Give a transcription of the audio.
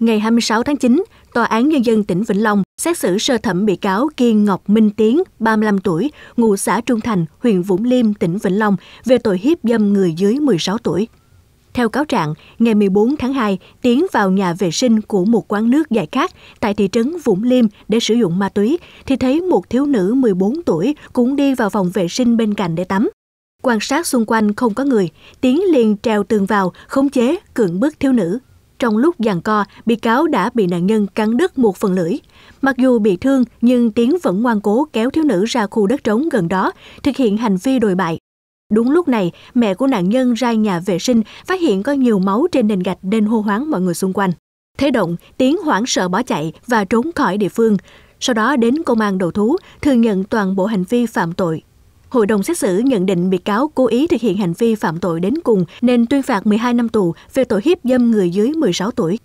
Ngày 26 tháng 9, Tòa án Nhân dân tỉnh Vĩnh Long xét xử sơ thẩm bị cáo Kiên Ngọc Minh Tiến, 35 tuổi, ngụ xã Trung Thành, huyện Vũng Liêm, tỉnh Vĩnh Long về tội hiếp dâm người dưới 16 tuổi. Theo cáo trạng, ngày 14 tháng 2, Tiến vào nhà vệ sinh của một quán nước giải khát tại thị trấn Vũng Liêm để sử dụng ma túy, thì thấy một thiếu nữ 14 tuổi cũng đi vào phòng vệ sinh bên cạnh để tắm. Quan sát xung quanh không có người, Tiến liền trèo tường vào, khống chế, cưỡng bức thiếu nữ. Trong lúc giằng co, bị cáo đã bị nạn nhân cắn đứt một phần lưỡi. Mặc dù bị thương, nhưng Tiến vẫn ngoan cố kéo thiếu nữ ra khu đất trống gần đó, thực hiện hành vi đồi bại. Đúng lúc này, mẹ của nạn nhân ra nhà vệ sinh phát hiện có nhiều máu trên nền gạch nên hô hoáng mọi người xung quanh. Thế động, Tiến hoảng sợ bỏ chạy và trốn khỏi địa phương. Sau đó đến công an đầu thú, thừa nhận toàn bộ hành vi phạm tội. Hội đồng xét xử nhận định bị cáo cố ý thực hiện hành vi phạm tội đến cùng nên tuyên phạt 12 năm tù về tội hiếp dâm người dưới 16 tuổi.